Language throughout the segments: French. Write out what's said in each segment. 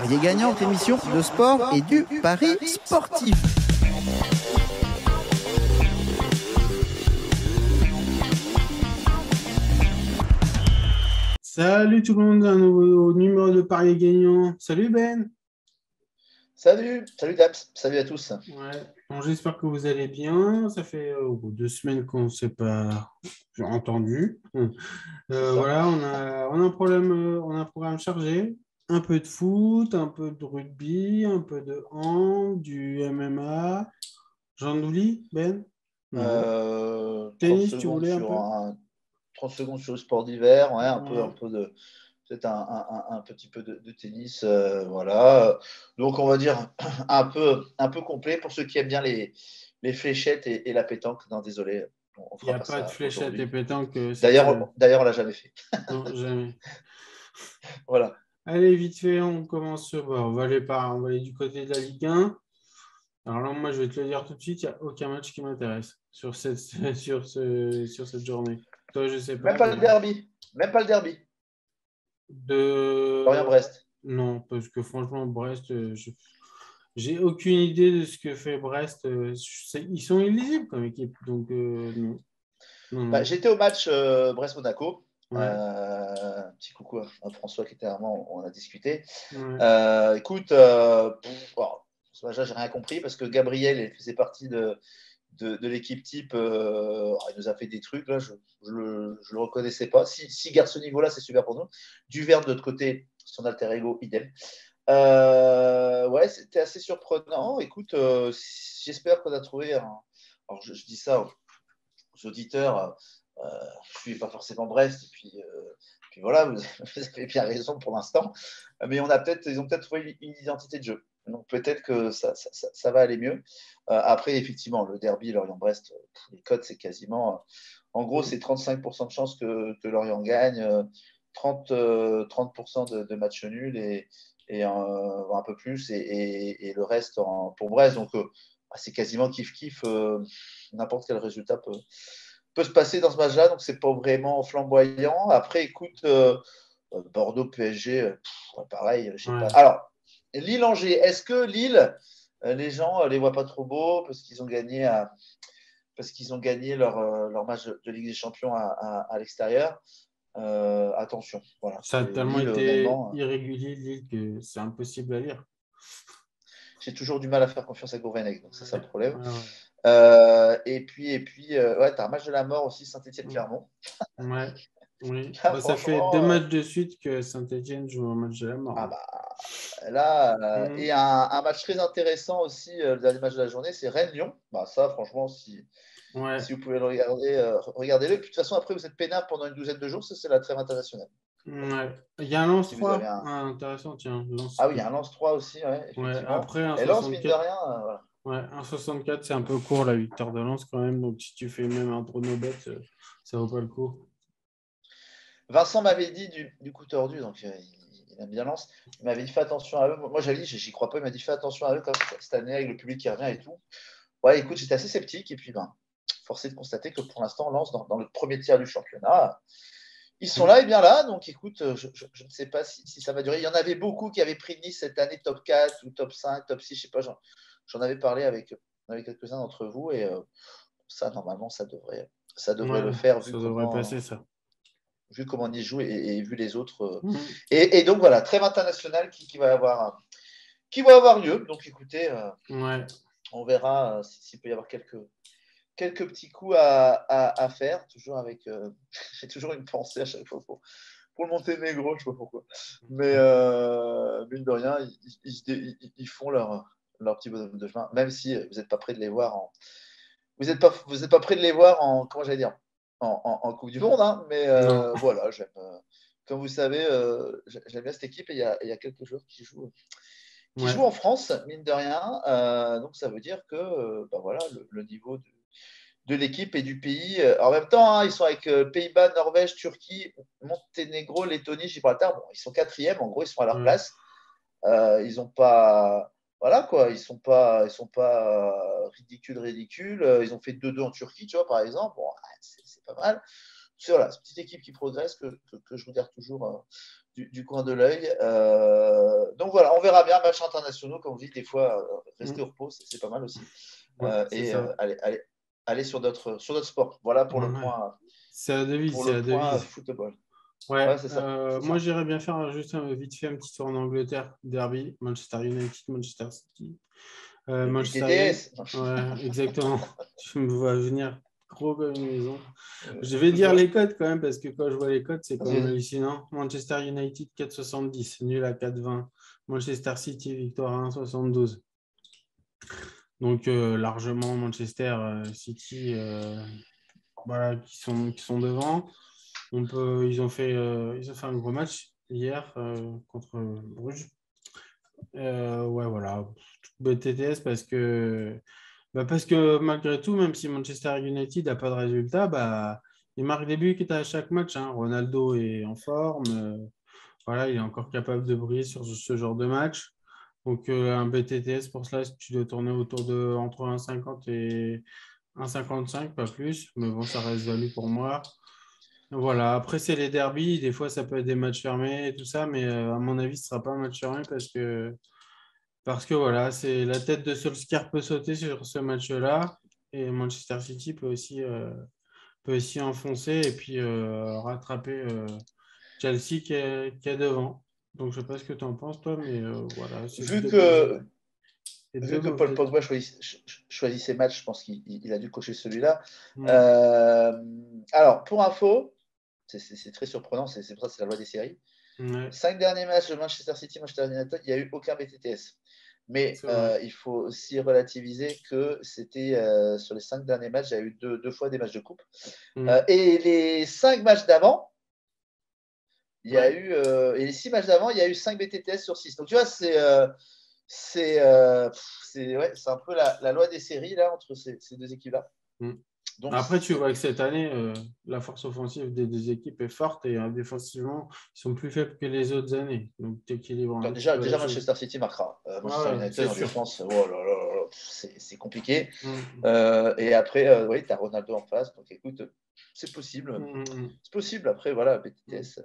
Parier gagnant, émission de sport et du pari sportif. Salut tout le monde, un nouveau numéro de parier gagnant. Salut Ben. Salut, salut Daps, salut à tous. Ouais. Bon, J'espère que vous allez bien. Ça fait euh, deux semaines qu'on ne s'est pas entendu. Euh, voilà, on a, on a un problème, euh, on a un programme chargé. Un peu de foot, un peu de rugby, un peu de hand, du MMA. J'en oublie, Ben? Euh, Tennis, 30 tu voulais un peu? un- 30 secondes sur le sport d'hiver, ouais, un, peu, un peu de. Peut-être un, un- un- petit peu de, de tennis, euh, voilà. Donc on va dire un peu, un peu complet pour ceux qui aiment bien les, les fléchettes et, et la pétanque. Non, désolé, on, on Il n'y a pas de fléchette aujourd'hui. et pétanque. euh, D'ailleurs, on- d'ailleurs, on l'a jamais fait. Non, jamais. Voilà. Allez, vite fait, on commence. Bon, on, va aller par, on va aller du côté de la Ligue 1. Alors là, moi, je vais te le dire tout de suite, il n'y a aucun match qui m'intéresse sur cette, sur, ce, sur cette journée. Toi, je sais pas. Même pas le derby. Même pas le derby. De... Lorient-Brest. Non, parce que franchement, Brest, euh, je... j'ai aucune idée de ce que fait Brest. euh, Ils sont illisibles comme équipe, donc euh, non. Non, non. Bah, J'étais au match euh, Brest-Monaco. Ouais, Euh, un petit coucou à François qui était avant, on a discuté. ouais. Euh, écoute, euh, pff, j'ai rien compris parce que Gabriel faisait partie de, de, de l'équipe type. euh, il nous a fait des trucs, là, je ne le, je le reconnaissais pas. Si, si garde ce niveau-là, c'est super pour nous. Duvert de l'autre côté, son alter ego, idem. Euh, ouais, c'était assez surprenant. Écoute, j'espère qu'on a trouvé un. Alors, je, je dis ça aux auditeurs. Euh, je ne suis pas forcément Brest, et puis, euh, voilà, vous, avez bien raison pour l'instant. Mais on a peut-être, ils ont peut-être trouvé une identité de jeu. Donc peut-être que ça, va aller mieux. Euh, après, effectivement, le derby Lorient-Brest, euh, les codes, c'est quasiment. euh, en gros, c'est 35% de chances que, Lorient gagne, euh, 30, euh, 30% de, de matchs nuls et, un, peu plus, et, le reste pour Brest. Donc euh, bah, c'est quasiment kiff-kiff. euh, N'importe quel résultat peut, peut se passer dans ce match-là. Donc c'est pas vraiment flamboyant. Après, écoute, euh, euh, Bordeaux-PSG, euh, pff, pareil, je sais Ouais. pas. Alors, Lille-Angers, est-ce que Lille, les gens ne les voient pas trop beaux parce qu'ils ont gagné à- parce qu'ils ont gagné leur, leur match de, de Ligue des Champions à, à- à l'extérieur? Euh, Attention, voilà. Ça a tellement Lille, été irrégulier, Lille, que c'est impossible à lire. J'ai toujours du mal à faire confiance à Gourvenec, donc c'est ça le problème. Ouais, ouais. Euh, et puis, et puis euh, ouais, tu as un match de la mort aussi, Saint-Etienne-Clermont. Ouais, oui. Ah, Bah, ça fait deux euh, match de suite que Saint-Etienne joue un match de la mort. Ah bah, là, Mhm. et un, un match très intéressant aussi, le dernier match de la journée, c'est Rennes-Lyon. Bah, ça, franchement, si, ouais. si vous pouvez le regarder, euh, regardez-le. Puis de toute façon, après, vous êtes peinard pendant une douzaine de jours, ça, c'est la trêve internationale. ouais. Il y a un lance Si vous 3. avez un- Ah, intéressant, tiens. Lance Ah oui, il y a un lance 3 aussi, ouais, Ouais, après, un et lance, mine de 64. rien, voilà. Ouais, un 64, c'est un peu court la victoire de Lens quand même. Donc si tu fais même un prono bête, euh, ça vaut pas le coup. Vincent m'avait dit du, coup tordu, donc euh, il, aime bien Lens. Il m'avait dit fais attention à eux. Moi, j'avais j'y crois pas. Il m'a dit fais attention à eux cette année avec le public qui revient et tout. Ouais, écoute, j'étais assez sceptique. Et puis, ben, forcé de constater que pour l'instant, Lens, dans, dans le premier tiers du championnat, ils sont là et bien là. Donc, écoute, euh, je, ne sais pas si, ça va durer. Il y en avait beaucoup qui avaient pris Nice cette année top 4 ou top 5, top 6, je sais pas. J'en, j'en avais parlé avec, avec quelques-uns d'entre vous. Et euh, ça, normalement, ça devrait, ça devrait Ouais, le faire. ça Vu devrait comment, passer ça. vu comment on y joue et, et vu les autres. euh, Mhm. et, et donc voilà, trêve internationale qui, qui va avoir qui va avoir lieu. Donc écoutez, euh, Ouais. on verra si- s'il peut y avoir quelques quelques petits coups à, à- à faire. Toujours avec, euh, j'ai toujours une pensée à chaque fois pour, pour le Monténégro, je sais pas pourquoi. Mais euh, mine de rien, ils, ils- ils- ils- ils font leur leur petit bonhomme de chemin, même si vous n'êtes pas prêt de les voir en vous n'êtes pas vous êtes pas prêt de les voir en comment j'allais dire en, en- en Coupe du Monde, hein, mais euh, voilà, j'aime. euh, comme vous savez, euh, j'ai- j'aime bien cette équipe et il y y a quelques joueurs qui jouent, qui Ouais. jouent en France, mine de rien. Euh, donc ça veut dire que euh, bah voilà, le, le niveau de, de l'équipe et du pays. euh, en même temps, hein, ils sont avec Pays-Bas, Norvège, Turquie, Monténégro, Lettonie, Gibraltar. Bon, ils sont quatrième, en gros, ils sont à leur Ouais. place. Ils n'ont pas. Voilà quoi, ils sont pas, ils sont pas euh, ridicules, ridicules. Euh, Ils ont fait 2-2 en Turquie, tu vois, par exemple. Bon, c'est pas mal. c'est voilà, cette petite équipe qui progresse que, que, je regarde toujours du, coin de l'œil. donc voilà, on verra bien. Matchs internationaux, comme on dit, des fois, rester mm. au repos, c'est pas mal aussi. et allez, allez, aller sur d'autres sports. Voilà pour le point. C'est la devise. C'est la devise. Football. Ouais, euh, moi j'irais bien faire juste vite fait un petit tour en Angleterre, Derby, Manchester United, Manchester City. Euh, Manchester Ouais, exactement. je me vois venir gros comme une maison. Euh, je vais dire les codes quand même, parce que quand je vois les codes, c'est quand même hallucinant. Manchester United 4,70, nul à 4,20. Manchester City, victoire 1,72. Donc euh, largement Manchester City voilà, qui, sont, qui sont devant. Ils, ont fait, euh, ils ont fait un gros match hier euh, contre Bruges. Euh, ouais, voilà. BTTS parce que, bah parce que malgré tout, même si Manchester United n'a pas de résultat, bah, il marque des buts qui à chaque match. Hein. Ronaldo est en forme. voilà, il est encore capable de briller sur ce genre de match. Donc, un BTTS pour cela, tu dois tourner autour de entre 1,50 et 1,55, pas plus. Mais bon, ça reste value pour moi. Voilà, après, c'est les derbies. Des fois, ça peut être des matchs fermés et tout ça, mais euh, à mon avis, ce ne sera pas un match fermé parce que, parce que voilà, c'est la tête de Solskjaer peut sauter sur ce match-là et Manchester City peut aussi, euh, peut aussi enfoncer et puis euh, rattraper Chelsea qui est, qui est, devant. Donc, je ne sais pas ce que tu en penses, toi, mais voilà. Vu que, Vu que Paul Pogba choisit, ses matchs, je pense qu'il a dû cocher celui-là. Mm. alors, pour info, c'est très surprenant, c'est pour ça que c'est la loi des séries. Cinq derniers matchs de Manchester City, Manchester United, il n'y a eu aucun BTTS. Mais euh, il faut aussi relativiser que c'était euh, sur les cinq derniers matchs, il y a eu deux, fois des matchs de coupe. Mm. Euh, et les cinq matchs d'avant, il y a eu, et les six matchs d'avant, il y a eu cinq BTTS sur six. Donc tu vois, c'est c'est ouais, un peu la, loi des séries là, entre ces, ces deux équipes-là. Mm. Après, tu vois que cette année, euh, la force offensive des deux équipes est forte et euh, défensivement, ils sont plus faibles que les autres années. Donc, tu équilibres. Déjà, déjà Manchester City marquera. Euh, Manchester United en défense, oh c'est compliqué. Mm, mm. et après, oui, tu as Ronaldo en face. Donc, écoute, c'est possible. Mm, c'est possible. Après, voilà, BTS,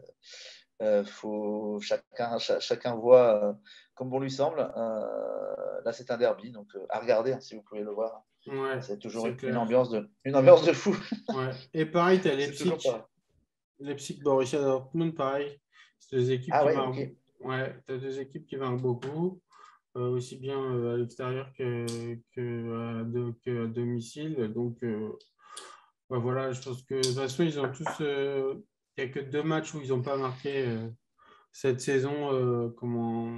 faut, chacun, chacun voit comme bon lui semble. là, c'est un derby. Donc, à regarder, hein, si vous pouvez le voir c'est toujours une, ambiance de, une ambiance de fou. Et pareil, tu as les Leipzig, Borussia Dortmund, pareil. C'est deux équipes ah, qui ouais, ouais tu as deux équipes qui marquent beaucoup, euh, aussi bien euh, à l'extérieur que, que, à domicile. Donc, euh, bah, voilà, je pense que de toute façon, ils ont tous. Il n'y a que deux matchs où ils n'ont pas marqué cette saison. comment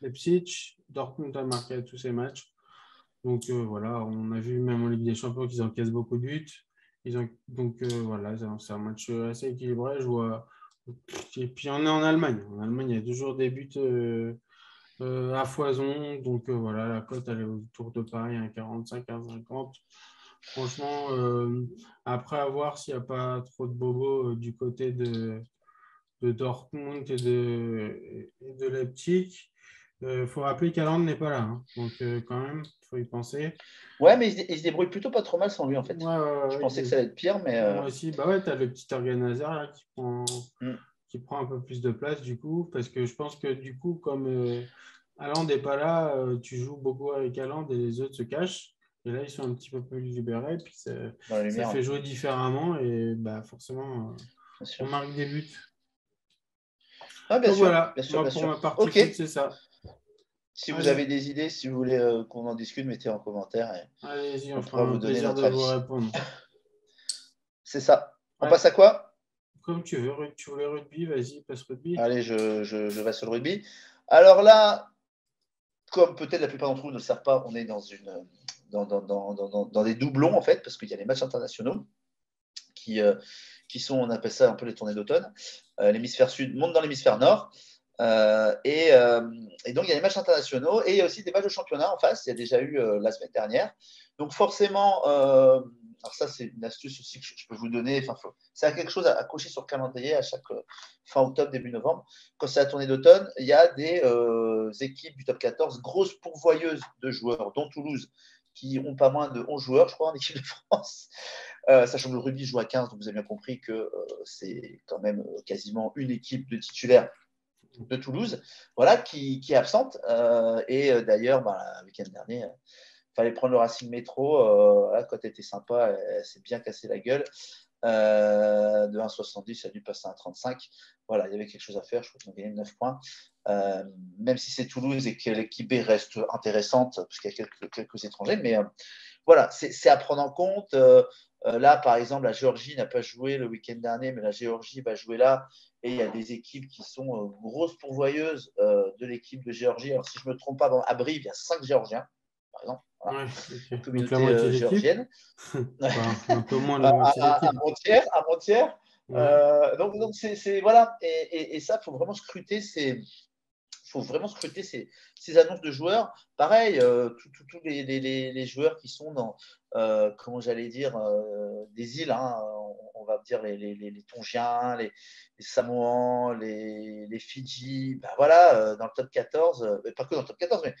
Leipzig, Dortmund a marqué à tous ces matchs. Donc euh, voilà, on a vu même en Ligue des Champions qu'ils encaissent beaucoup de buts. Ils ont... Donc euh, voilà, c'est un match assez équilibré. Je vois... Et puis on est en Allemagne. En Allemagne, il y a toujours des buts euh, à foison. Donc voilà, la cote, elle est autour de Paris, à 45, 50. Franchement, après à voir s'il n'y a pas trop de bobos du côté de, de Dortmund et de, de Leipzig. Il faut rappeler qu'Aland n'est pas là. Hein. Donc, quand même, faut y penser. Ouais, mais il se, débrouille plutôt pas trop mal sans lui, en fait. je pensais que ça allait être pire, mais. Euh, Moi aussi, bah ouais, tu as le petit organisateur là, qui, prend, mm. qui prend un peu plus de place, du coup, parce que je pense que, du coup, comme euh, n'est pas là, euh, tu joues beaucoup avec Aland et les autres se cachent. Et là, ils sont un petit peu plus libérés, puis ça, fait jouer différemment, et bah, forcément, on marque des buts. Ah, bien Donc, sûr, voilà, bien sûr, bien pour sûr. ma partie, c'est ça. Si vous avez des idées, si vous voulez euh, qu'on en discute, mettez en commentaire. Allez-y, on, fera vous donner notre de vous répondre. C'est ça. On passe à quoi? Comme tu veux. Tu voulais rugby, vas-y, passe rugby. Allez, je, je, vais sur le rugby. Alors là, comme peut-être la plupart d'entre vous ne le savent pas, on est dans, une, dans, dans, dans, dans des doublons, en fait, parce qu'il y a les matchs internationaux qui, euh, qui sont, on appelle ça un peu les tournées d'automne. Euh, l'hémisphère sud monte dans l'hémisphère nord. Euh, euh, et, donc, il y a des matchs internationaux et il y a aussi des matchs de championnat en face. Il y a déjà eu euh, la semaine dernière. Donc, forcément, ça, c'est une astuce aussi que je peux vous donner. Enfin, c'est quelque chose à, cocher sur le calendrier à chaque fin octobre, début novembre. Quand c'est la tournée d'automne, il y a des équipes du top 14, grosses pourvoyeuses de joueurs, dont Toulouse, qui ont pas moins de 11 joueurs, je crois, en équipe de France. sachant que le rugby joue à 15, donc vous avez bien compris que c'est quand même quasiment une équipe de titulaires de Toulouse, voilà, qui, est absente. et d'ailleurs, bah, le week-end dernier, il fallait prendre le Racing Métro. Quand elle était sympa, elle, s'est bien cassé la gueule. de 1,70, elle a dû passer à 1,35. Voilà, il y avait quelque chose à faire. Je crois ont gagné 9 points. Euh, même si c'est Toulouse et que l'équipe B reste intéressante, parce qu'il y a quelques, étrangers. Mais euh, voilà, c'est à prendre en compte. Euh, là, par exemple, la Géorgie n'a pas joué le week-end dernier, mais la Géorgie va jouer là. Et il y a des équipes qui sont grosses pourvoyeuses de l'équipe de Géorgie. Alors, si je ne me trompe pas, à Brive, il y a cinq Géorgiens, par exemple. Voilà. Ouais, Communauté géorgienne. un peu moins la moitié À Montière. donc, donc c'est voilà. Et, et, et ça, il faut vraiment scruter ces, faut vraiment scruter ces, ces, annonces de joueurs. Pareil, euh, tous les, les, joueurs qui sont dans, euh, comment j'allais dire, euh, des îles, hein, on, va dire les, les, Tongiens, les, Samoans, les, Fidji, ben voilà, dans le top 14, pas que dans le top 14, mais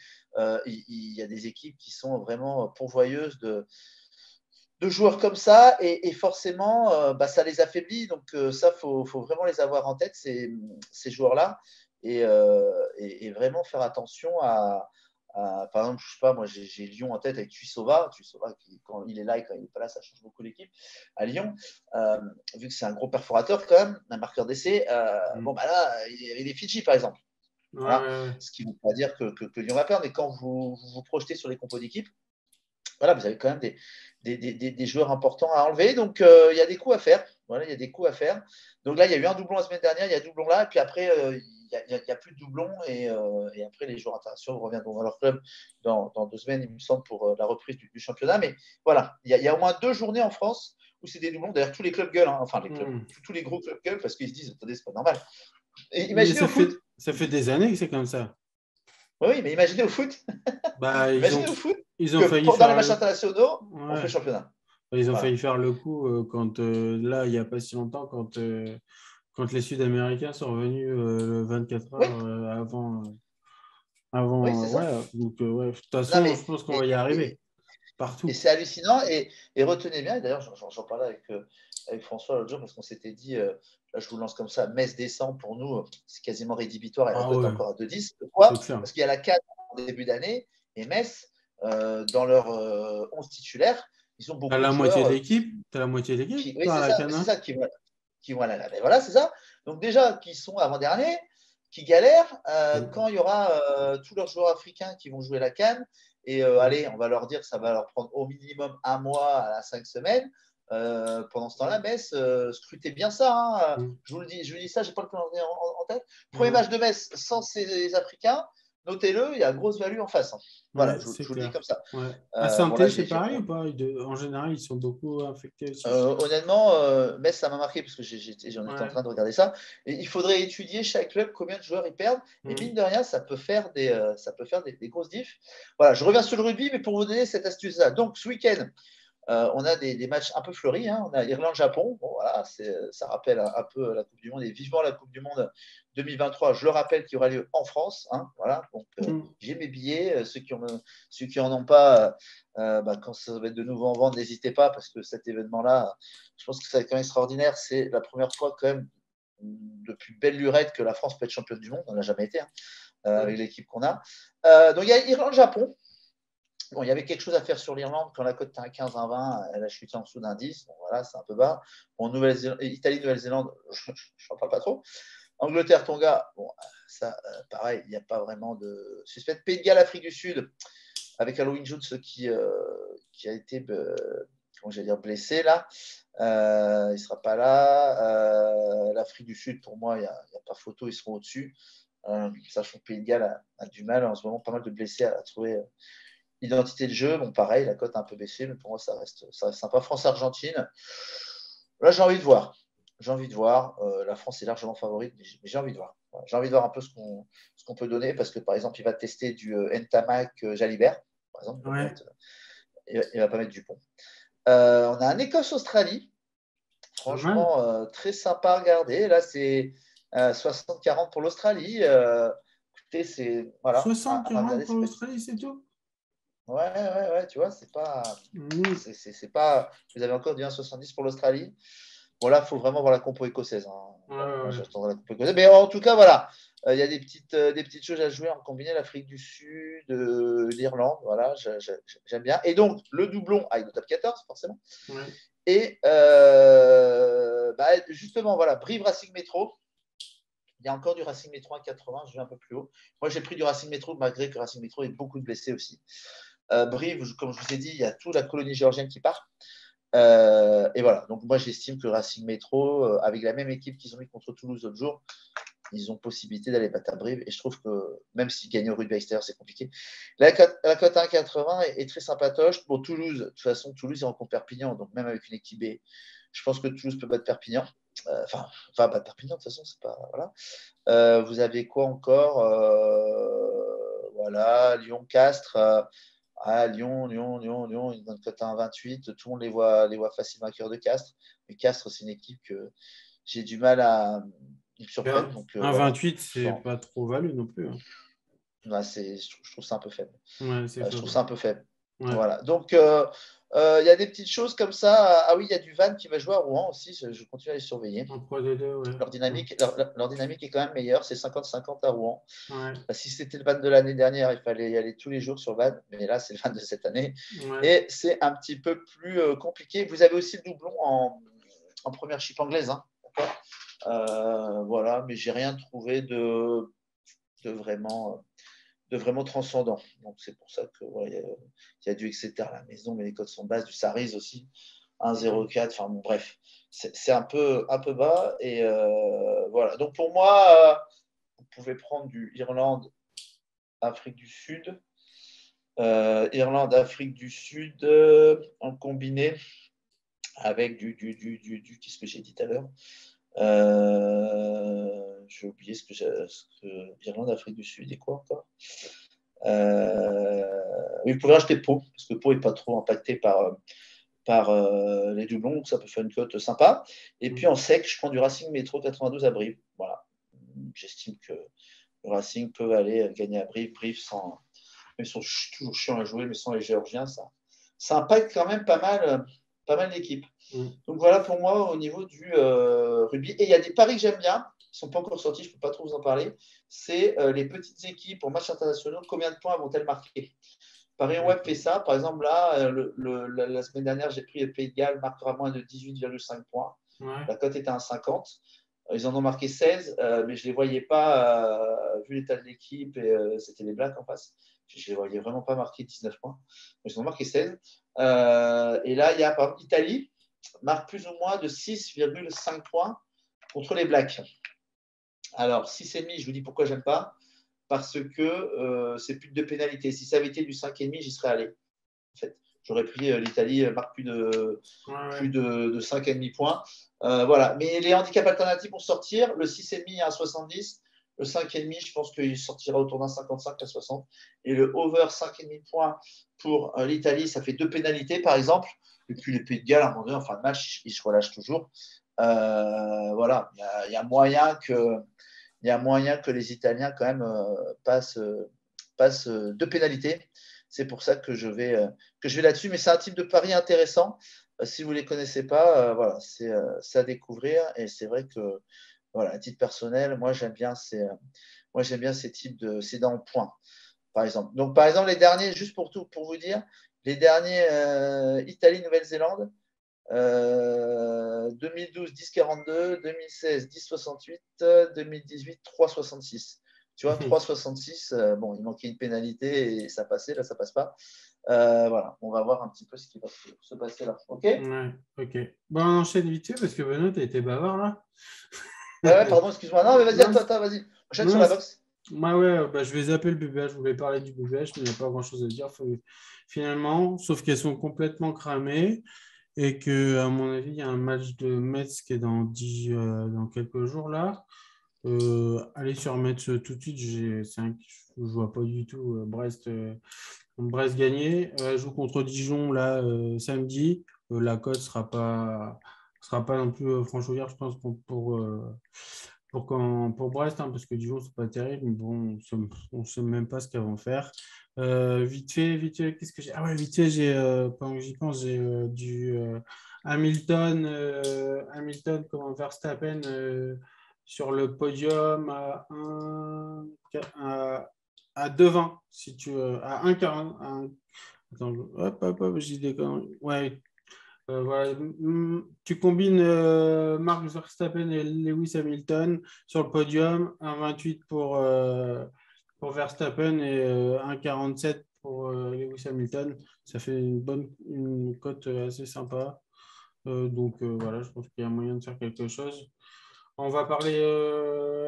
il, y, a des équipes qui sont vraiment pourvoyeuses de, joueurs comme ça, et, forcément, bah, ça les affaiblit. Donc ça, il faut, faut, vraiment les avoir en tête, ces, ces joueurs-là. Euh, et, vraiment faire attention à, par exemple, je sais pas, moi j'ai Lyon en tête avec Tuisova, Tuisova qui, quand il est là et quand il n'est pas là, ça change beaucoup l'équipe à Lyon, euh, vu que c'est un gros perforateur quand même, un marqueur d'essai. Euh, mm. Bon, bah là, il y avait les Fidji par exemple. Ce qui ne veut pas dire que, que, Lyon va perdre, mais quand vous vous, projetez sur les compos d'équipe, voilà, vous avez quand même des, des, des, des joueurs importants à enlever. Donc, il y a des coups à faire. Voilà, il y a des coups à faire. Donc là, il y a eu un doublon la semaine dernière, il y a un doublon là, et puis après, n'y a, plus de doublons euh, et, après les joueurs internationaux reviendront dans leur club dans, deux semaines, il me semble, pour euh, la reprise du, championnat. Mais voilà, il y, a, au moins deux journées en France où c'est des doublons. D'ailleurs, tous les clubs gueulent, hein. enfin les clubs, hmm. tous les gros clubs gueulent parce qu'ils se disent attendez, c'est pas normal. imaginez ça, au fait, foot. ça fait des années que c'est comme ça. Oui, mais imaginez au foot. Bah, imaginez ont, au foot. Ils ont failli pendant faire les matchs internationaux, on fait le championnat. Ils ont failli faire le coup euh, quand là, il n'y a pas si longtemps, quand quand les Sud-Américains sont revenus euh, 24 heures euh, avant. Euh, avant oui, donc, de toute façon, je pense qu'on va y arriver. Partout. Et c'est hallucinant. Et, et, retenez bien, d'ailleurs, j'en parlais avec, avec François l'autre jour parce qu'on s'était dit, là, je vous lance comme ça, Metz descend pour nous, c'est quasiment rédhibitoire et ah, ouais. encore à 2-10. Pourquoi Parce qu'il y a la 4 en début d'année et Metz, dans leur 11 titulaires, ils ont beaucoup T'as la, moitié de l'équipe? T'as la moitié de l'équipe? Oui, c'est ça, qui, qui vont à la Voilà, c'est ça. Donc déjà, qui sont avant-derniers, qui galèrent, euh, mm. quand il y aura euh, tous leurs joueurs africains qui vont jouer la Cannes, et euh, allez, on va leur dire que ça va leur prendre au minimum un mois à cinq semaines. pendant ce temps-là, Metz, scrutez bien ça. Hein. Mm. Je vous le dis, je vous dis ça, j'ai pas le calendrier en, tête. Premier mm. match de Metz sans ces Africains, notez-le, il y a grosse value en face. Hein. Voilà, je, vous le dis comme ça. Ouais. Euh, à saint c'est pareil ou pas? En général, ils sont beaucoup aussi. Euh, honnêtement, euh, Metz, ça m'a marqué parce que j'en étais en train de regarder ça. Et il faudrait étudier chaque club combien de joueurs ils perdent. Et mm. mine de rien, ça peut faire des, ça peut faire des, grosses diffs. Voilà, je reviens sur le rugby, mais pour vous donner cette astuce-là. Donc, ce week-end, euh, on a des, matchs un peu fleuris. Hein. On a Irlande-Japon. Bon, voilà, ça rappelle un, peu la Coupe du Monde et vivement la Coupe du Monde 2023. Je le rappelle qui aura lieu en France. Hein. voilà, donc euh, mm. j'ai mes billets. Euh, ceux qui, ceux qui en ont pas, bah, quand ça va être de nouveau en vente, n'hésitez pas parce que cet événement-là, je pense que ça va être quand même extraordinaire. C'est la première fois quand même depuis belle lurette que la France peut être championne du monde. On n'a jamais été hein, avec l'équipe qu'on a. donc il y a Irlande-Japon. Bon, il y avait quelque chose à faire sur l'Irlande quand la cote était à 15, à 20, elle a chuté en dessous d'un 10. Bon, voilà, c'est un peu bas. Bon, Italie, Nouvelle-Zélande, je ne parle pas trop. Angleterre, Tonga, bon, ça, euh, pareil, il n'y a pas vraiment de suspect. Pays de Galles, Afrique du Sud, avec Halloween Jones qui, euh, qui a été, euh, comment dire, blessé là. il ne sera pas là. L'Afrique du Sud, pour moi, il n'y a, a, pas photo, ils seront au-dessus. sachant que Pays de Galles a, du mal en ce moment, pas mal de blessés à trouver Identité de jeu, bon, pareil, la cote a un peu baissé, mais pour moi, ça reste, ça reste sympa. France-Argentine, là, j'ai envie de voir. J'ai envie de voir. Euh, la France est largement favorite, mais j'ai envie de voir. J'ai envie de voir un peu ce qu'on peut donner, parce que, par exemple, il va tester du euh, Ntamak euh, Jalibert, par exemple. il, ne va pas mettre du pont. on a un Écosse-Australie. Franchement, très sympa à regarder. Là, c'est 60-40 pour l'Australie. écoutez, c'est. Voilà, 60-40 pour l'Australie, c'est tout? Ouais, ouais, ouais, tu vois, c'est pas. C'est pas. Vous avez encore du 1,70 pour l'Australie. Bon, là, il faut vraiment voir la compo écossaise. Hein. La compo écossaise. Mais en tout cas, voilà. Euh, il y a des petites, euh, des petites choses à jouer en combiné l'Afrique du Sud, euh, l'Irlande. Voilà, j'aime bien. Et donc, le doublon avec le top 14, forcément. Et bah, justement, voilà, Brive Racing Métro. Il y a encore du Racing Métro à 80, je vais un peu plus haut. Moi, j'ai pris du Racing Métro, malgré que Racing Métro ait beaucoup de blessés aussi. Brive, comme je vous ai dit, il y a toute la colonie géorgienne qui part. et voilà, donc moi j'estime que Racing Métro, avec la même équipe qu'ils ont mis contre Toulouse l'autre jour, ils ont possibilité d'aller battre à Brive. Et je trouve que même s'ils gagnent au rugby extérieur, c'est compliqué. La cote, la cote 1,80 est, est, très sympatoche. Pour Toulouse, de toute façon, Toulouse, ils rencontrent Perpignan. Donc même avec une équipe B, je pense que Toulouse peut battre Perpignan. Euh, enfin, enfin, battre Perpignan, de toute façon, c'est pas. Voilà. Euh, vous avez quoi encore? Euh, Voilà, Lyon-Castres. Ah, Lyon, Lyon, Lyon, Lyon, ils donnent cote 1,28. Tout le monde les voit, les voit facile vainqueurs de Castres. Mais Castres, c'est une équipe que j'ai du mal à, ils surprennent. Donc, 1,28, euh, c'est pas trop valu non plus. Hein. je trouve ça un peu faible. Ouais, je trouve ça un peu faible. Voilà. Donc, euh, euh, il y a des petites choses comme ça. Ah oui, il y a du Van qui va jouer à Rouen aussi. Je continue à les surveiller. leur, dynamique, leur, dynamique est quand même meilleure. C'est 50-50 à Rouen. Bah, si c'était le Van de l'année dernière, il fallait y aller tous les jours sur Van. Mais là, c'est le Van de cette année. Et c'est un petit peu plus compliqué. Vous avez aussi le doublon en, en première chip anglaise. Hein. Euh, voilà, mais j'ai rien trouvé de, de, vraiment, de vraiment transcendant. Donc c'est pour ça que il y, a du etc à la maison, mais les codes sont basses, du Saris aussi, 1,04. Enfin bon, bref, c'est un peu, un peu bas. Et euh, voilà. Donc pour moi, euh, vous pouvez prendre du Irlande, Afrique du Sud. Irlande, Afrique du Sud en combiné avec du, du, du, du qu'est-ce que j'ai dit tout à l'heure? Euh, j'ai oublié ce que, que Irlande, Afrique du Sud et quoi encore. Euh, vous pouvez acheter Pau, parce que Pau n'est pas trop impacté par, par euh, les doublons, donc ça peut faire une cote sympa. Et puis en sec, je prends du Racing Métro 92 à Brive. Voilà. J'estime que le Racing peut aller gagner à Brive. Brive sans. Ils sont toujours chiants à jouer, mais sans les Géorgiens, ça, ça impacte quand même pas mal pas mal d'équipes. Mm. Donc voilà pour moi au niveau du euh, rugby. Et il y a des paris que j'aime bien, qui ne sont pas encore sortis, je ne peux pas trop vous en parler. C'est euh, les petites équipes en matchs internationaux, combien de points vont-elles marquer? Paris Web fait ça. Par exemple, là, euh, la, semaine dernière, j'ai pris le Pays de Galles, marquera moins de 18,5 points. La cote était à 50. Ils en ont marqué 16, mais je ne les voyais pas, vu l'état de l'équipe, et c'était les Blacks en face. Je ne les voyais vraiment pas marquer 19 points. Ils ont marqué 16. Euh, et là, il y a par exemple l'Italie, marque plus ou moins de 6,5 points contre les Blacks. Alors, 6,5, je vous dis pourquoi j'aime pas. Parce que euh, c'est plus de pénalité. Si ça avait été du 5,5, j'y serais allé. En fait, j'aurais pris euh, l'Italie, marque plus de, plus de, de 5,5 points. voilà. Mais les handicaps alternatifs vont sortir. Le 6,5 à 70. Le 5,5, je pense qu'il sortira autour d'un 55 à 60. Et le over 5,5 points pour euh, l'Italie, ça fait deux pénalités, par exemple. Et puis les Pays de Galles, à un moment donné, en fin de match, ils se relâchent toujours. Euh, voilà, il y, a moyen que, il les Italiens, quand même, euh, passent, passent deux pénalités. C'est pour ça que je vais, là-dessus. Mais c'est un type de pari intéressant. si vous ne les connaissez pas, voilà, c'est à découvrir. Et c'est vrai que voilà, à titre personnel, moi j'aime bien ces, euh, types de, c'est dans le point, par exemple. Donc par exemple les derniers, juste pour tout, pour vous dire, les derniers euh, Italie, Nouvelle-Zélande, 2012 10,42, 2016 10,68, 2018 3,66. Tu vois, 3,66, euh, bon, il manquait une pénalité et ça passait, là ça passe pas. voilà, on va voir un petit peu ce qui va se passer là. Ok? Ouais, ok. Bon, on enchaîne vite fait parce que Benoît, tu as été bavard là. Ouais, pardon, excuse-moi. Non, mais vas-y, toi, vas-y. Enchaîne sur la boxe. Ouais, bah, je vais zapper le BBH. Je voulais parler du BBH, mais il n'y a pas grand-chose à dire finalement, sauf qu'elles sont complètement cramées et que, à mon avis, il y a un match de Metz qui est dans, 10, euh, dans quelques jours là. Euh, allez sur Metz tout de suite. je ne vois pas du tout euh, Brest, Brest gagner. joue contre Dijon là samedi. la cote ne sera pas sera pas non plus euh, franchouillard, je pense, pour, euh, pour, quand, pour Brest, hein, parce que Dijon, c'est pas terrible, mais bon, on ne sait même pas ce qu'elles vont faire. Euh, vite fait, vite fait, qu'est-ce que j'ai? Ah ouais, vite fait, j'ai, euh, pendant que j'y pense, j'ai euh, du Hamilton, Hamilton, comment Verstappen sur le podium à 1, à, à 2,20, si tu à 1,40. Attends, hop, hop, hop, j'ai des Ouais, euh. Tu combines euh, Verstappen et Lewis Hamilton sur le podium, 1,28 pour, euh, pour Verstappen et 1,47 pour Lewis Hamilton. Ça fait une bonne une cote assez sympa. donc voilà, je pense qu'il y a moyen de faire quelque chose. On va parler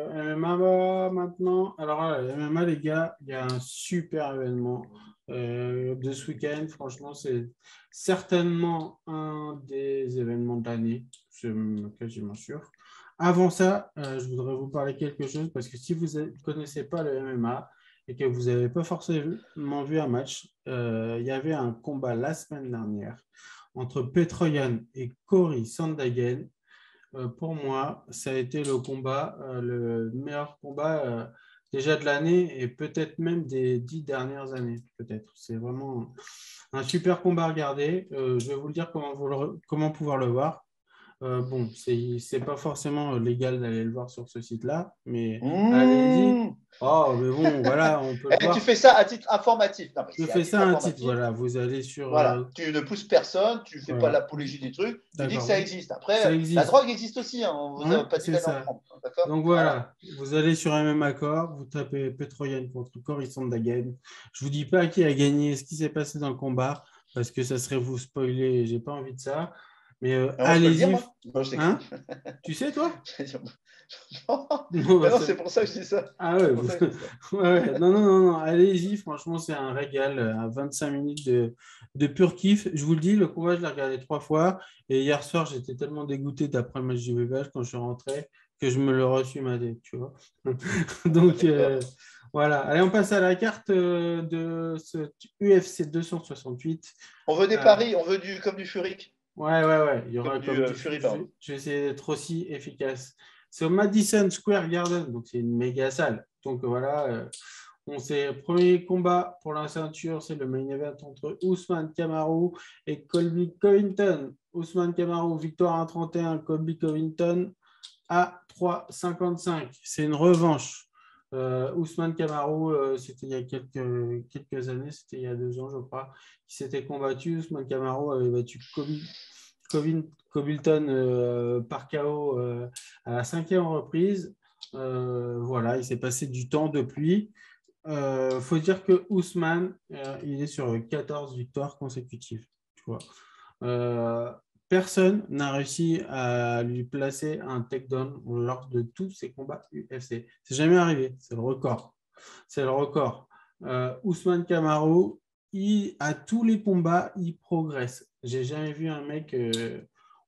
MMA maintenant. Alors, MMA, les gars, il y a un super événement euh, de ce week-end. Franchement, c'est certainement un des événements de l'année, suis quasiment sûr. Avant ça, euh, je voudrais vous parler quelque chose parce que si vous ne connaissez pas le MMA et que vous n'avez pas forcément vu un match, euh, il y avait un combat la semaine dernière entre Petroyan et Cory Sandagen. Pour moi, ça a été le combat, le meilleur combat déjà de l'année et peut-être même des dix dernières années, peut-être. C'est vraiment un super combat à regarder. Euh, je vais vous le dire comment, vous comment pouvoir le voir. Euh, bon, c'est pas forcément euh, légal d'aller le voir sur ce site-là, mais mmh. allez-y. Oh, mais bon, voilà, on peut. Et eh, tu fais ça à titre informatif. je fais ça à titre, voilà. Vous allez sur. Voilà, euh, tu ne pousses personne, tu ne fais pas l'apologie des trucs, tu dis que ça existe. Après, la drogue existe aussi, hein. vous hein, pas dit ça. Donc voilà, vous allez sur un même accord, vous tapez Petroyan contre Cory Dagen. Je vous dis pas qui a gagné, ce qui s'est passé dans le combat, parce que ça serait vous spoiler, j'ai pas envie de ça. Mais euh, allez-y. Hein? tu sais, toi? Non, c'est pour ça que je dis ça. Ah ouais, ouais, Non, non, non, non. allez-y. Franchement, c'est un régal. À 25 minutes de, de, pur kiff. Je vous le dis, le combat, je l'ai regardé trois fois. Et hier soir, j'étais tellement dégoûté d'après le match du VBH quand je suis rentré que je me le reçu ma tu vois. Donc, euh, voilà. Allez, on passe à la carte euh, de ce UFC 268. On veut des paris, on veut du comme du Furic. Ouais, ouais, ouais. Il y aura comme, euh, Je vais essayer d'être aussi efficace. C'est au Madison Square Garden, donc c'est une méga salle. Donc voilà, euh, on sait, premier combat pour la ceinture, c'est le main event entre Ousmane Kamaru et Colby Covington. Ousmane Kamaru, victoire à 31, Colby Covington à 3,55. C'est une revanche. Euh, Ousmane Kamaru, euh, c'était il y a quelques, années, c'était il y a deux ans, je crois, qui s'était combattu. Ousmane Kamaru avait battu Covington euh, par KO à la cinquième reprise. voilà, il s'est passé du temps depuis. Il faut dire que Ousmane, il est sur 14 victoires consécutives. Personne n'a réussi à lui placer un takedown lors de tous ses combats UFC. C'est jamais arrivé, c'est le record. C'est le record. Euh, Ousmane Kamaru, il, à tous les combats, il progresse. J'ai jamais vu un mec, euh,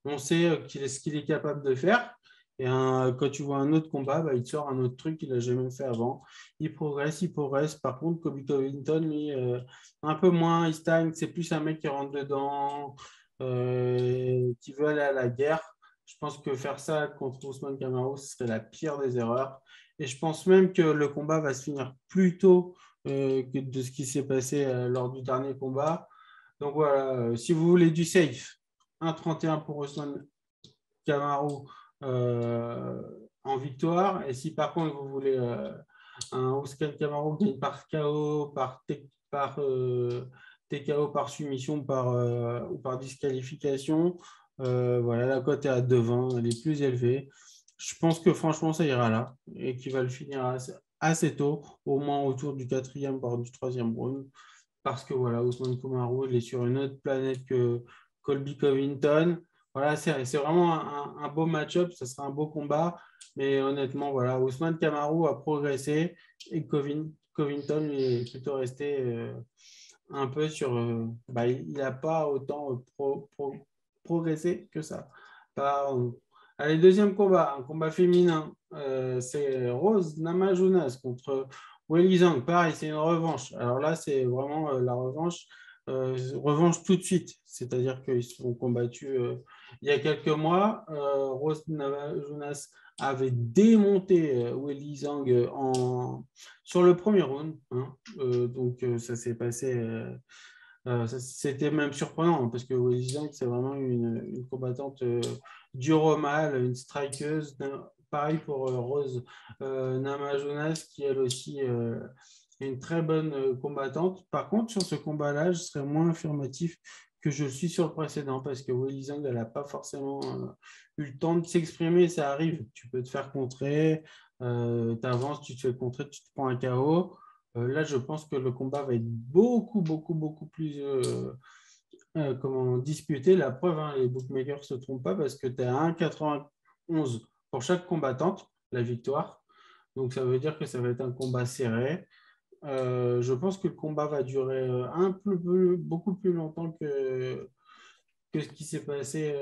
on sait ce qu'il est capable de faire. Et quand tu vois un autre combat, bah, il sort un autre truc qu'il n'a jamais fait avant. Il progresse, il progresse. Par contre, Kobe Covington, lui, euh, un peu moins, il stagne. C'est plus un mec qui rentre dedans. Euh, qui veut aller à la guerre. Je pense que faire ça contre Ousmane Camaro, ce serait la pire des erreurs. Et je pense même que le combat va se finir plus tôt euh, que de ce qui s'est passé euh, lors du dernier combat. Donc voilà, si vous voulez du safe, 1,31 pour Ousmane Camaro en victoire. Et si par contre vous voulez un Ousmane Camaro qui par KO, par, par TKO par soumission par, euh, ou par disqualification. Euh, voilà, la cote est à 2,20, elle est plus élevée. Je pense que franchement, ça ira là et qu'il va le finir assez, tôt, au moins autour du quatrième, voire du troisième round. Parce que voilà, Ousmane Koumarou, il est sur une autre planète que Colby Covington. Voilà, c'est vraiment un, beau match-up, ça sera un beau combat. Mais honnêtement, voilà, Ousmane Kamaru a progressé et Covington est plutôt resté euh, un peu sur. Euh, bah, il n'a pas autant euh, progressé que ça. Allez, deuxième combat, un combat féminin. Euh, c'est Rose Namajunas contre Weili Zhang. Pareil, c'est une revanche. Alors là, c'est vraiment la revanche. revanche tout de suite. C'est-à-dire qu'ils se sont combattus il y a quelques mois. Rose Jonas avait démonté Willy Zhang en... sur le premier round. Hein. donc ça s'est passé euh, c'était même surprenant parce que Willy Zhang, c'est vraiment une, combattante euh, dure au mal, une strikeuse. Pareil pour euh, Rose Namajunas, qui elle aussi est une très bonne combattante. Par contre, sur ce combat-là, je serais moins affirmatif que je suis sur le précédent parce que Willy Zhang, n'a pas forcément eu le temps de s'exprimer. Ça arrive, tu peux te faire contrer, tu avances, tu te fais contrer, tu te prends un KO. Euh, là, je pense que le combat va être beaucoup, beaucoup, beaucoup plus euh, euh, comment, disputé. La preuve, hein, les bookmakers ne se trompent pas parce que tu as 1,91 pour chaque combattante, la victoire. Donc, ça veut dire que ça va être un combat serré. Je pense que le combat va durer un peu, beaucoup plus longtemps que, que ce qui s'est passé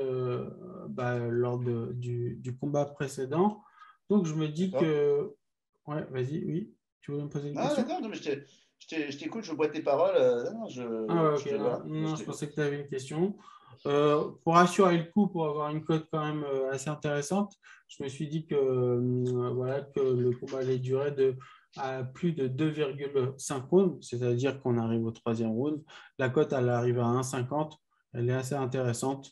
bah, lors du, du, combat précédent. Donc, je me dis que. Ouais, vas-y, oui. Tu voulais me poser une ah, question? Ah, d'accord, je t'écoute, je bois tes paroles. Euh, non, je, ah, ok. non, je, pensais que tu avais une question. Euh, pour assurer le coup, pour avoir une cote quand même euh, assez intéressante, je me suis dit que, voilà, que le combat allait durer de, à plus de 2,5 rounds, c'est-à-dire qu'on arrive au troisième round. La cote, elle arrive à 1,50. Elle est assez intéressante.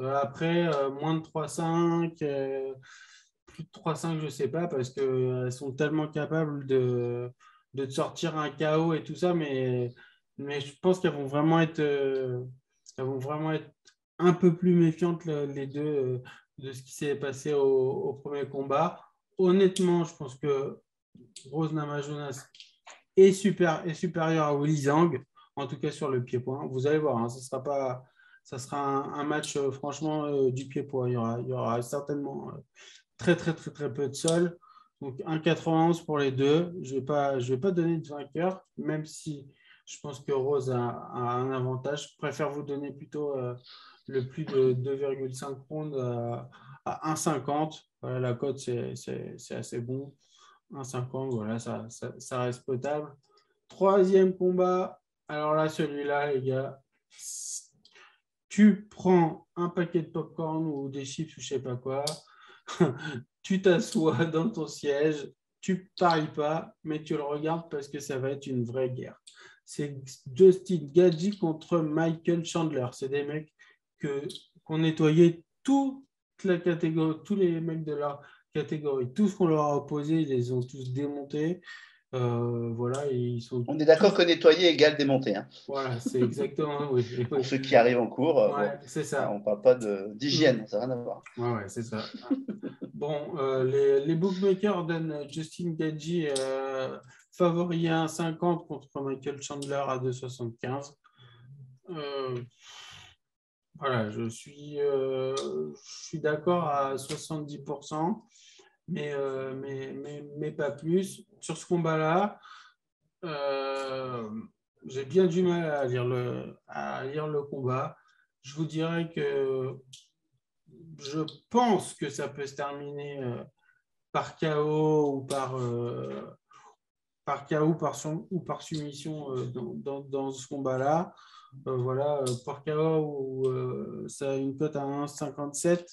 après, moins de 3,5 plus de 3-5, je ne sais pas, parce qu'elles sont tellement capables de, de sortir un chaos et tout ça, mais, mais je pense qu'elles vont vraiment être euh, elles vont vraiment être un peu plus méfiantes les deux euh, de ce qui s'est passé au, premier combat. Honnêtement, je pense que Rose Namajunas est, super, est supérieure à Willy Zhang, en tout cas sur le pied-point. Vous allez voir, hein, ce sera pas ça sera un, match euh, franchement du pied-point. Il y aura, il y aura certainement très, très, très, très peu de sol. Donc 1,91 pour les deux. Je ne vais, pas, vais pas donner de vainqueur, même si je pense que Rose a, un avantage. Je préfère vous donner plutôt euh, le plus de 2,5 rounds à, à 1,50. la cote, c'est assez bon. 1,50, voilà, ça, ça, reste potable. Troisième combat. Alors là, celui-là, les gars, tu prends un paquet de popcorn ou des chips ou je sais pas quoi. tu t'assois dans ton siège, tu paries pas, mais tu le regardes parce que ça va être une vraie guerre. C'est Justin Gadji contre Michael Chandler. C'est des mecs que, qu'on nettoyait toute la catégorie, tous les mecs de la catégorie. Tout ce qu'on leur a opposé, ils les ont tous démontés. Euh, voilà, ils sont On est d'accord que nettoyer égale démonter. Hein. Voilà, c'est exactement. oui, Pour ceux qui arrivent en cours, euh, c'est ça. on ne parle pas d'hygiène, ça n'a rien à voir. Ouais, c'est ça. bon, euh, les, les, bookmakers donnent Justin Gaggi favori à 1,50 contre Michael Chandler à 2,75. voilà, je suis, je suis d'accord à 70%. Euh, mais, mais, mais, pas plus. Sur ce combat-là, euh, j'ai bien du mal à lire, le, à lire le combat. Je vous dirais que je pense que ça peut se terminer euh, par KO ou par, par KO par son, ou par soumission dans, dans, ce combat-là. voilà, par KO, ou, ça a une cote à 1,57.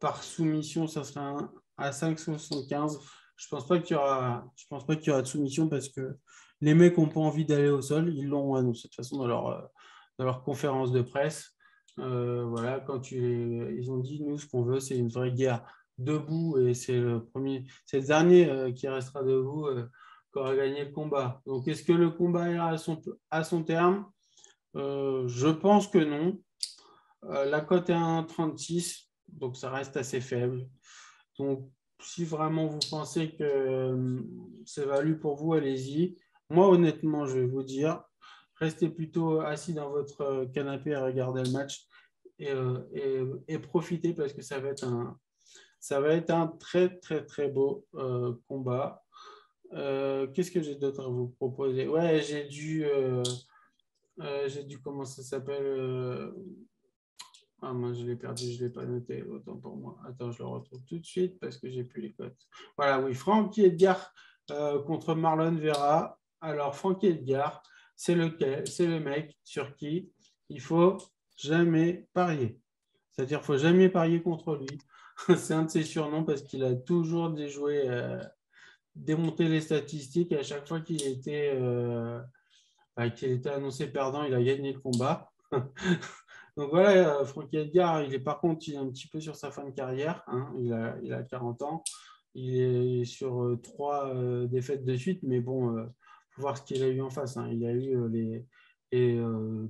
Par soumission, ça sera un, à 5,75. Je pense pas qu'il y aura, je pense pas qu'il y aura de soumission parce que les mecs n'ont pas envie d'aller au sol. Ils l'ont annoncé de toute façon dans leur, dans leur conférence de presse. Euh, voilà, quand tu, ils ont dit nous ce qu'on veut, c'est une vraie guerre debout et c'est le premier, c'est le dernier euh, qui restera debout euh, qui aura gagné le combat. Donc est-ce que le combat ira à son, à son terme? Je pense que non. la cote est à 1,36, donc ça reste assez faible. Donc, si vraiment vous pensez que euh, c'est valu pour vous, allez-y. Moi, honnêtement, je vais vous dire, restez plutôt assis dans votre euh, canapé à regarder le match euh, et, profitez parce que ça va être un, ça va être un très, très, très beau combat. Qu'est-ce que j'ai d'autre à vous proposer? Ouais, j'ai dû, j'ai dû, comment ça s'appelle ah, moi, je l'ai perdu, je ne l'ai pas noté, autant pour moi. Attends, je le retrouve tout de suite parce que j'ai plus les cotes. Voilà, oui, Frankie Edgar euh, contre Marlon Vera. Alors, Frankie Edgar, c'est le, mec sur qui il faut jamais parier. C'est-à-dire qu'il faut jamais parier contre lui. c'est un de ses surnoms parce qu'il a toujours déjoué, euh, démonté les statistiques. À chaque fois euh, bah, qu'il était annoncé perdant, il a gagné le combat. Donc voilà, euh, Francky Edgar, il est par contre, un petit peu sur sa fin de carrière. Hein. Il, a, il, a, 40 ans. Il est sur euh, trois euh, défaites de suite, mais bon, il faut voir ce qu'il a eu en face. Hein. Il a eu les,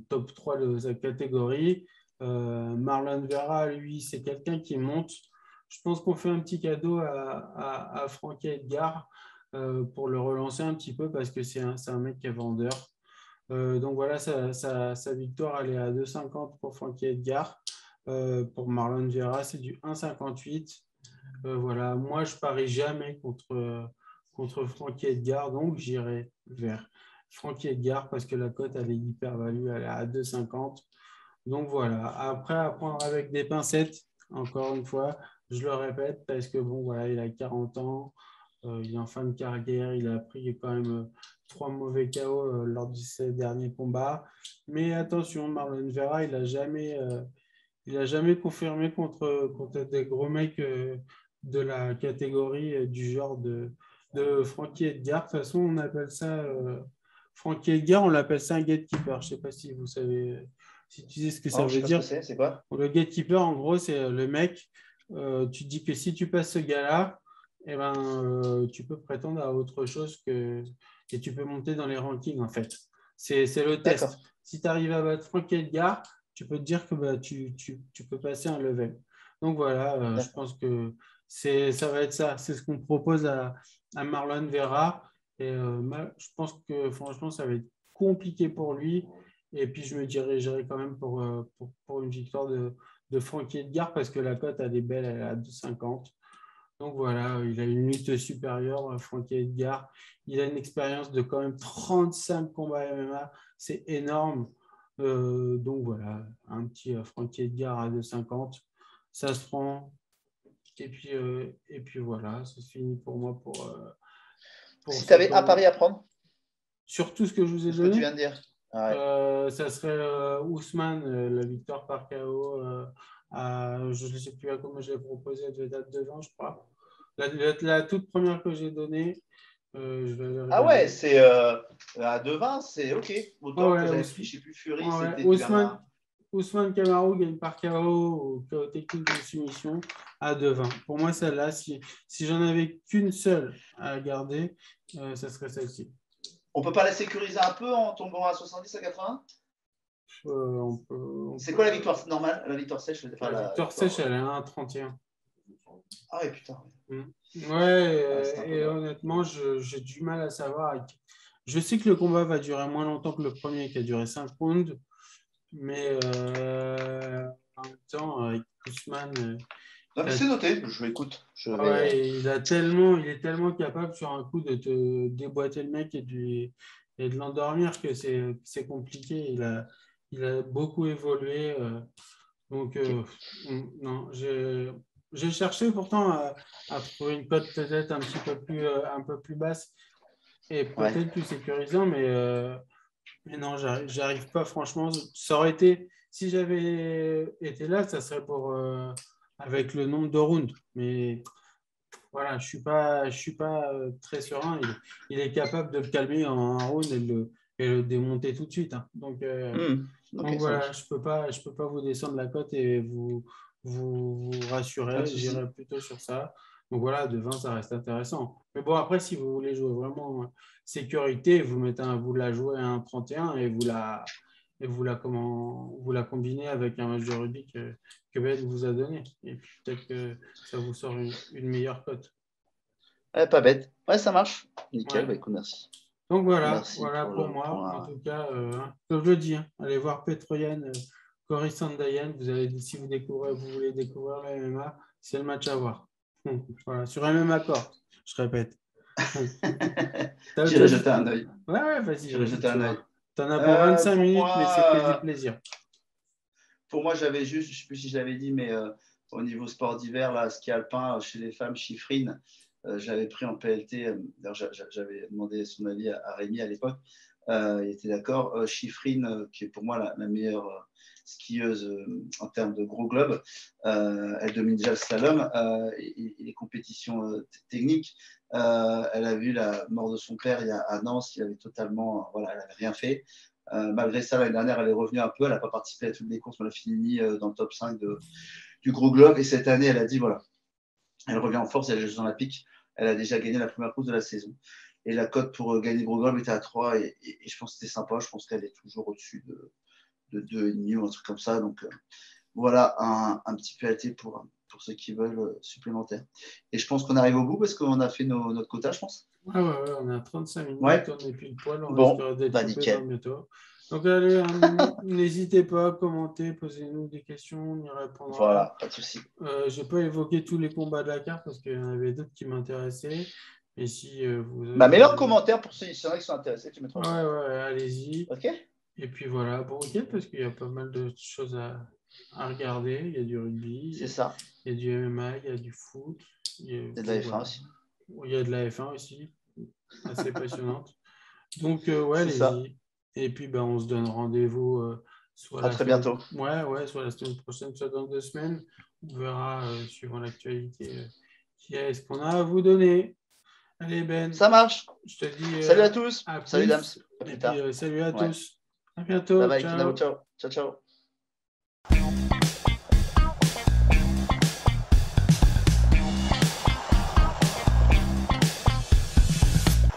top 3 de sa catégorie. Marlon Vera, lui, c'est quelqu'un qui monte. Je pense qu'on fait un petit cadeau à, Francky Edgar pour le relancer un petit peu parce que c'est un, un mec qui est vendeur. Euh, donc voilà, sa, victoire, elle est à 2,50 pour Frankie Edgar. Euh, pour Marlon Vera, c'est du 1,58. Euh, voilà, moi, je parie jamais contre, contre Frankie Edgar, donc j'irai vers Frankie Edgar parce que la cote, elle est hyper value, elle est à 2,50. Donc voilà, après, à prendre avec des pincettes, encore une fois, je le répète, parce que bon, voilà, il a 40 ans, il est en fin de carrière, il a pris quand même trois mauvais KO euh, lors de ses derniers combats. Mais attention, Marlon Vera, il n'a jamais, euh, jamais confirmé contre, contre des gros mecs euh, de la catégorie du genre de, de Frankie Edgar. De toute façon, on appelle ça Frankie Edgar, on l'appelle ça un gatekeeper. Je ne sais pas si vous savez, si tu sais ce que ça veut dire. C'est quoi? Le gatekeeper, en gros, c'est le mec. tu dis que si tu passes ce gars-là, eh ben, tu peux prétendre à autre chose que, et tu peux monter dans les rankings en fait. C'est le test. Si tu arrives à battre Frank Edgar, tu peux te dire que bah, tu, tu, tu, peux passer un level. Donc voilà, euh, je pense que ça va être ça. C'est ce qu'on propose à, à, Marlon Vera. Et euh, je pense que franchement, ça va être compliqué pour lui. Et puis, je me dirigerai quand même pour, euh, pour, pour une victoire de, de Frank Edgar parce que la cote, elle est belle, elle est à 2,50. Donc voilà, il a une lutte supérieure, Frankie Edgar. Il a une expérience de quand même 35 combats MMA. C'est énorme. Euh, donc voilà, un petit euh, Frankie Edgar à 2,50. Ça se prend. Et puis, euh, et puis voilà, c'est fini pour moi. Pour, si tu avais un pari à prendre? Sur tout ce que je vous ai donné. Que tu viens de dire. Ah ça serait Ousmane, la victoire par KO. Je ne sais plus à comment je l'ai proposé, devait date de 20, je crois. La, toute première que j'ai donnée, euh, je vais Ah ouais, c'est euh, à 2,20, c'est OK. Autant que j'avais je sais plus Fury, c'était Ousmane, Ousmane Camaro gagne par KO KO technique de soumission à 2,20. Pour moi, celle-là, si, si j'en avais qu'une seule à garder, euh, ça serait celle-ci. On peut pas la sécuriser un peu en tombant à 70 à 80 C'est quoi la victoire normale La victoire sèche La, la victoire sèche, elle est à 1,31. Ah ouais, putain. Mm. Ouais, et, honnêtement, j'ai du mal à savoir. Je sais que le combat va durer moins longtemps que le premier qui a duré 5 rounds, mais euh, en même temps, avec Ousmane. Euh, c'est noté, je l'écoute. il, a tellement, il est tellement capable sur un coup de te déboîter le mec et de, et de l'endormir que c'est compliqué. Il a, il a beaucoup évolué. Euh, donc, mm, non, j'ai j'ai cherché pourtant à, trouver une cote peut-être un petit peu plus, euh, un peu plus basse et peut-être plus sécurisant, mais, euh, mais non, j'arrive pas franchement. Ça aurait été, si j'avais été là, ça serait pour euh, avec le nombre de rounds. Mais voilà, je suis pas, je suis pas très serein. Il, est capable de le calmer en un round et le, et le démonter tout de suite. Hein. Donc, hmm. donc voilà, je peux pas, je peux pas vous descendre la cote et vous vous, vous rassurez, j'irai plutôt sur ça. Donc voilà, de 20, ça reste intéressant. Mais bon, après, si vous voulez jouer vraiment sécurité, vous, mettez un, vous la jouez à un 31 et vous la, et vous la, comment, vous la combinez avec un match de rugby que, que Ben vous a donné. Et peut-être que ça vous sort une, meilleure cote. pas bête. Ouais, ça marche. Nickel, bah, écoute, merci. Donc voilà, voilà pour, moi. En tout cas, euh, comme je le dis, hein, allez voir Petroyan. Euh, Cory Sandayan, vous avez si vous découvrez, vous voulez découvrir le MMA, c'est le match à voir. Voilà, sur MMA Corp, je répète. J'irai jeter un œil. Ouais, ouais, vas-y. J'irai jeter un œil. T'en as pour 25 euh, minutes, mais c'est du plaisir. Pour moi, j'avais juste, je ne sais plus si je l'avais dit, mais euh, au niveau sport d'hiver, là, ski alpin chez les femmes, chiffrine, euh, j'avais pris en PLT, j'avais demandé son avis à, Rémi à l'époque. il était d'accord. Chiffrine, qui est pour moi la, meilleure skieuse en termes de gros globe, elle domine déjà le slalom et, les compétitions techniques. elle a vu la mort de son père il y a, à Nantes, il avait totalement, voilà, elle n'avait rien fait. malgré ça, l'année dernière, elle est revenue un peu. Elle n'a pas participé à toutes les courses, mais elle a fini dans le top 5 de, du gros globe. Et cette année, elle a dit voilà, elle revient en force, elle est les Jeux Olympiques. Elle a déjà gagné la première course de la saison. Et la cote pour euh, gagner globe était à 3. Et, je pense que c'était sympa. Je pense qu'elle est toujours au-dessus de, de 2,5 ou un truc comme ça. Donc euh, voilà un, un, petit PLT pour, pour ceux qui veulent euh, supplémentaire. Et je pense qu'on arrive au bout parce qu'on a fait notre quota, je pense. Ouais, ouais, ouais, on a 35 minutes, ouais. on est le poil, on bon, bah, nickel. bientôt. Donc allez, hein, n'hésitez pas à commenter, posez-nous des questions, on y répondra. Voilà, pas de souci. Euh, je pas évoqué tous les combats de la carte parce qu'il y en avait d'autres qui m'intéressaient. Et si euh, vous. Bah, mets leurs commentaires pour ceux qui sont intéressés, tu mettras. Ouais, ouais, allez-y. Ok. Et puis voilà, bon week-end parce qu'il y a pas mal de choses à, à regarder. Il y a du rugby. C'est ça. Il y a du MMA, il y a du foot. Il y a, de la F1 aussi. Il y a de la F1 aussi. Assez passionnante. Donc, euh, ouais, allez-y. Et puis, ben, on se donne rendez-vous euh, soit à très bientôt. Ouais, ouais, soit la semaine prochaine, soit dans deux semaines. On verra, euh, suivant l'actualité, euh, qui est ce qu'on a à vous donner. Allez, Ben. Ça marche. Je te dis. salut à tous. salut, Dams. Plus tard. salut à tous. À bientôt. Bye bye. Ciao, ciao. ciao. ciao.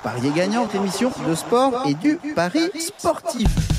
Parier gagnant, émission de sport et du pari sportif.